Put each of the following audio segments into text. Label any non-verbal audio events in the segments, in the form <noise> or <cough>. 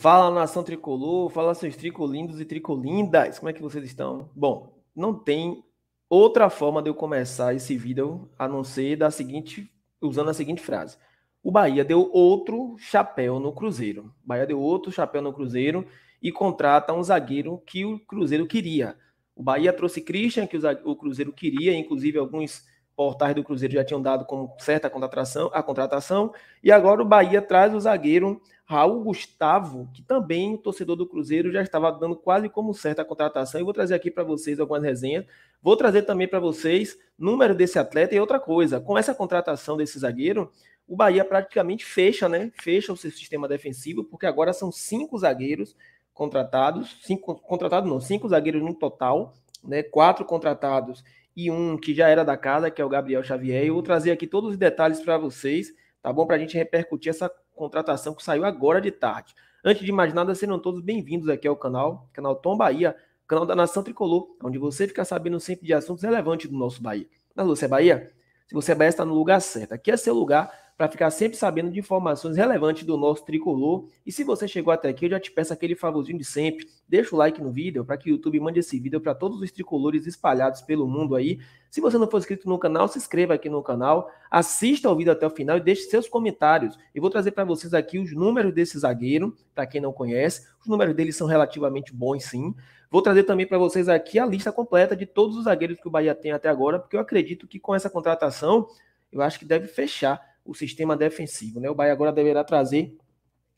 Fala nação tricolor, fala seus tricolindos e tricolindas, como é que vocês estão? Bom, não tem outra forma de eu começar esse vídeo a não ser da seguinte, usando a seguinte frase. O Bahia deu outro chapéu no Cruzeiro. O Bahia deu outro chapéu no Cruzeiro e contrata um zagueiro que o Cruzeiro queria. O Bahia trouxe Christian, que o Cruzeiro queria, inclusive alguns portais do Cruzeiro já tinham dado como certa a contratação, a contratação, e agora o Bahia traz o zagueiro Raul Gustavo, que também o torcedor do Cruzeiro já estava dando quase como certa a contratação. E vou trazer aqui para vocês algumas resenhas. Vou trazer também para vocês número desse atleta e outra coisa. Com essa contratação desse zagueiro, o Bahia praticamente fecha, né? Fecha o seu sistema defensivo, porque agora são cinco zagueiros contratados, cinco contratados não, cinco zagueiros no total, né? Quatro contratados e um que já era da casa, que é o Gabriel Xavier. Eu vou trazer aqui todos os detalhes para vocês, tá bom? Para a gente repercutir essa contratação que saiu agora de tarde. Antes de mais nada, sejam todos bem-vindos aqui ao canal, canal Tom Bahia, canal da Nação Tricolor, onde você fica sabendo sempre de assuntos relevantes do nosso Bahia. Mas você é Bahia? Se você é Bahia, está no lugar certo. Aqui é seu lugar para ficar sempre sabendo de informações relevantes do nosso tricolor. E se você chegou até aqui, eu já te peço aquele favorzinho de sempre. Deixa o like no vídeo para que o YouTube mande esse vídeo para todos os tricolores espalhados pelo mundo aí. Se você não for inscrito no canal, se inscreva aqui no canal, assista ao vídeo até o final e deixe seus comentários. Eu vou trazer para vocês aqui os números desse zagueiro, para quem não conhece. Os números dele são relativamente bons, sim. Vou trazer também para vocês aqui a lista completa de todos os zagueiros que o Bahia tem até agora, porque eu acredito que com essa contratação, eu acho que deve fechar o sistema defensivo. Né? O Bahia agora deverá trazer,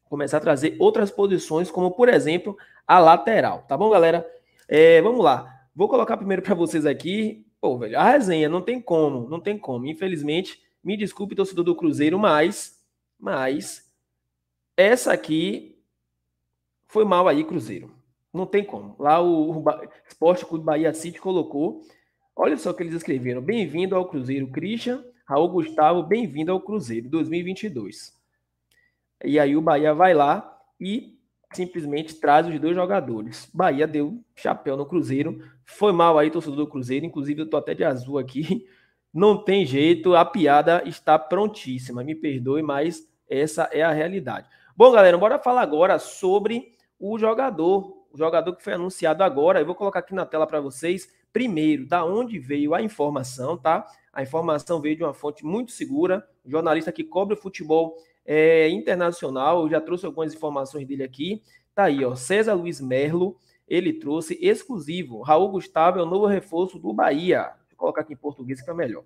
começar a trazer outras posições, como por exemplo a lateral. Tá bom, galera? É, vamos lá. Vou colocar primeiro para vocês aqui. Pô, velho, a resenha não tem como, não tem como. Infelizmente, me desculpe, torcedor do Cruzeiro, mas, mas essa aqui foi mal aí, Cruzeiro. Não tem como. Lá o, o Esporte Clube Bahia City colocou. Olha só o que eles escreveram. Bem-vindo ao Cruzeiro, Christian. Raul Gustavo, bem-vindo ao Cruzeiro 2022. E aí o Bahia vai lá e simplesmente traz os dois jogadores. Bahia deu chapéu no Cruzeiro, foi mal aí torcedor do Cruzeiro, inclusive eu tô até de azul aqui. <laughs> Não tem jeito, a piada está prontíssima. Me perdoe, mas essa é a realidade. Bom, galera, bora falar agora sobre o jogador, o jogador que foi anunciado agora. Eu vou colocar aqui na tela para vocês, primeiro, da onde veio a informação, tá? A informação veio de uma fonte muito segura, jornalista que cobre o futebol é, internacional. Eu já trouxe algumas informações dele aqui. Tá aí, ó. César Luiz Merlo, ele trouxe exclusivo. Raul Gustavo é o novo reforço do Bahia. Eu colocar aqui em português que é melhor.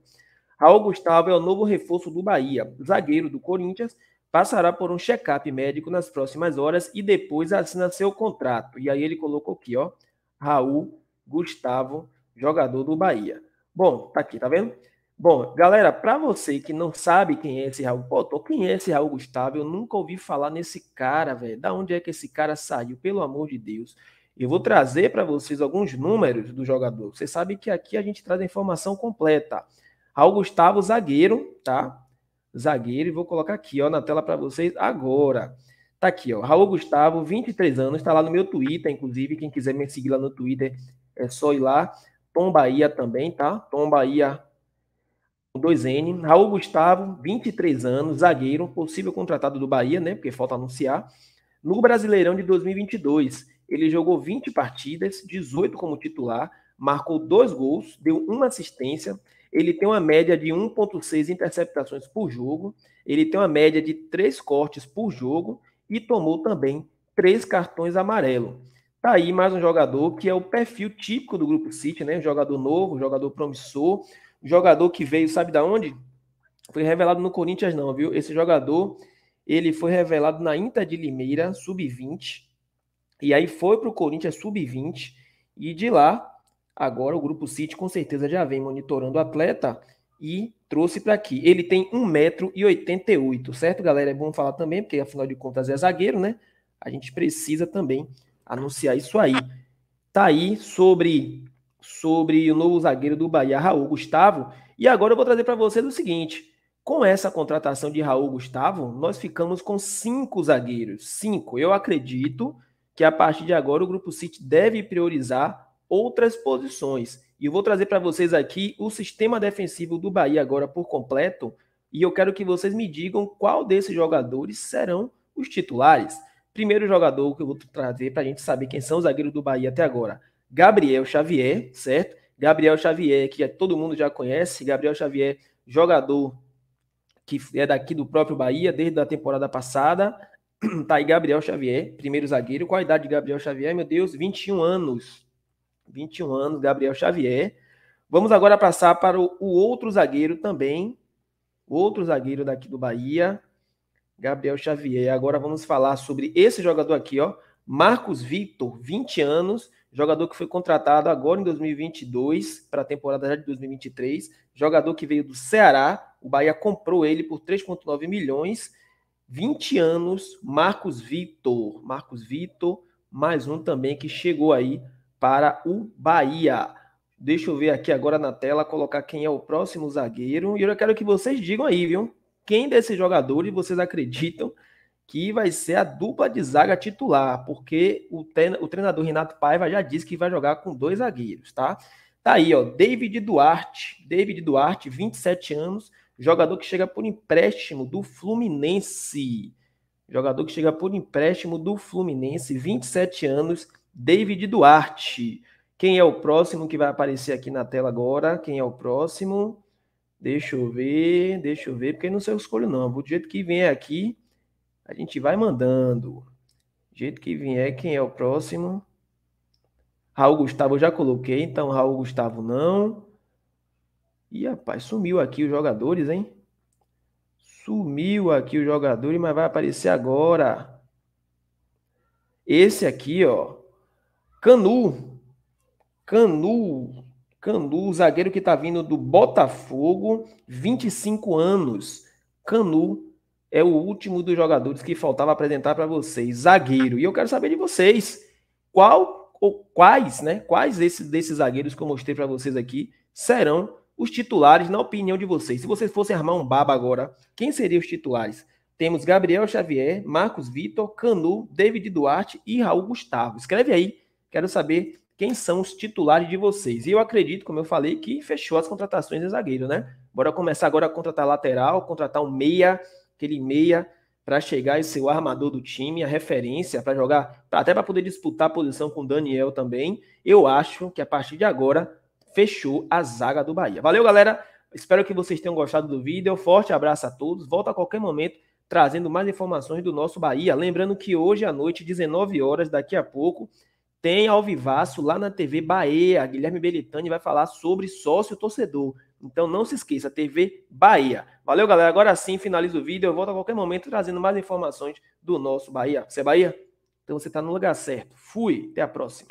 Raul Gustavo é o novo reforço do Bahia. Zagueiro do Corinthians passará por um check-up médico nas próximas horas e depois assina seu contrato. E aí ele colocou aqui, ó. Raul Gustavo, jogador do Bahia. Bom, tá aqui, tá vendo? Bom, galera, para você que não sabe quem é esse Raul, pô, quem é esse Raul Gustavo? Eu nunca ouvi falar nesse cara, velho. Da onde é que esse cara saiu? Pelo amor de Deus. Eu vou trazer para vocês alguns números do jogador. Você sabe que aqui a gente traz a informação completa. Raul Gustavo, zagueiro, tá? Zagueiro, e vou colocar aqui, ó, na tela para vocês agora. Tá aqui, ó. Raul Gustavo, 23 anos, tá lá no meu Twitter, inclusive, quem quiser me seguir lá no Twitter, é só ir lá. Tom Bahia também, tá? Tom Bahia 2N. Raul Gustavo, 23 anos, zagueiro, possível contratado do Bahia, né? Porque falta anunciar. No Brasileirão de 2022, ele jogou 20 partidas, 18 como titular, marcou dois gols, deu uma assistência. Ele tem uma média de 1,6 interceptações por jogo. Ele tem uma média de três cortes por jogo e tomou também três cartões amarelos. Tá aí mais um jogador que é o perfil típico do Grupo City, né? Um jogador novo, um jogador promissor, jogador que veio, sabe da onde? Foi revelado no Corinthians, não, viu? Esse jogador, ele foi revelado na Inter de Limeira, sub-20, e aí foi para o Corinthians sub-20, e de lá, agora o Grupo City com certeza já vem monitorando o atleta e trouxe para aqui. Ele tem 1,88m, certo, galera? É bom falar também, porque afinal de contas é zagueiro, né? A gente precisa também anunciar isso aí. Tá aí sobre sobre o novo zagueiro do Bahia, Raul Gustavo. E agora eu vou trazer para vocês o seguinte: com essa contratação de Raul Gustavo, nós ficamos com cinco zagueiros. Cinco. Eu acredito que a partir de agora o Grupo City deve priorizar outras posições. E eu vou trazer para vocês aqui o sistema defensivo do Bahia agora por completo. E eu quero que vocês me digam qual desses jogadores serão os titulares. Primeiro jogador que eu vou trazer para a gente saber quem são os zagueiros do Bahia até agora. Gabriel Xavier, certo? Gabriel Xavier, que é, todo mundo já conhece. Gabriel Xavier, jogador que é daqui do próprio Bahia, desde a temporada passada. <clears throat> Tá aí Gabriel Xavier, primeiro zagueiro. Qual a idade de Gabriel Xavier? Meu Deus, 21 anos. 21 anos, Gabriel Xavier. Vamos agora passar para o, o outro zagueiro também. Outro zagueiro daqui do Bahia, Gabriel Xavier. Agora vamos falar sobre esse jogador aqui, ó. Marcos Vitor, 20 anos, jogador que foi contratado agora em 2022 para a temporada de 2023, jogador que veio do Ceará, o Bahia comprou ele por 3,9 milhões, 20 anos, Marcos Vitor, Marcos Vitor, mais um também que chegou aí para o Bahia. Deixa eu ver aqui agora na tela, colocar quem é o próximo zagueiro, e eu quero que vocês digam aí, viu? Quem desses jogadores vocês acreditam que vai ser a dupla de zaga titular, porque o, treinador Renato Paiva já disse que vai jogar com dois zagueiros, tá? Tá aí, ó, David Duarte, David Duarte, 27 anos, jogador que chega por empréstimo do Fluminense. Jogador que chega por empréstimo do Fluminense, 27 anos, David Duarte. Quem é o próximo que vai aparecer aqui na tela agora? Quem é o próximo? Deixa eu ver, deixa eu ver, porque não sei o escolho não. Do jeito que vem aqui, a gente vai mandando. Do jeito que vier, quem é o próximo? Raul Gustavo eu já coloquei, então Raul Gustavo não. Ih, rapaz, sumiu aqui os jogadores, hein? Sumiu aqui os jogadores, mas vai aparecer agora. Esse aqui, ó. Canu. Canu. Canu, zagueiro que tá vindo do Botafogo, 25 anos. Canu é o último dos jogadores que faltava apresentar para vocês, zagueiro. E eu quero saber de vocês, qual ou quais, né? Quais desses, desses zagueiros que eu mostrei para vocês aqui serão os titulares na opinião de vocês? Se vocês fossem armar um baba agora, quem seriam os titulares? Temos Gabriel Xavier, Marcos Vitor, Canu, David Duarte e Raul Gustavo. Escreve aí, quero saber quem são os titulares de vocês. E eu acredito, como eu falei, que fechou as contratações de zagueiro, né? Bora começar agora a contratar lateral, contratar um meia, aquele meia para chegar e ser o armador do time, a referência para jogar, até para poder disputar a posição com o Daniel também. Eu acho que a partir de agora fechou a zaga do Bahia. Valeu, galera. Espero que vocês tenham gostado do vídeo. Forte abraço a todos. Volto a qualquer momento trazendo mais informações do nosso Bahia. Lembrando que hoje à noite, 19 horas, daqui a pouco, tem ao vivaço lá na TV Bahia. Guilherme Belitani vai falar sobre sócio torcedor. Então não se esqueça, TV Bahia. Valeu, galera. Agora sim, finalizo o vídeo. Eu volto a qualquer momento trazendo mais informações do nosso Bahia. Você é Bahia? Então você está no lugar certo. Fui. Até a próxima.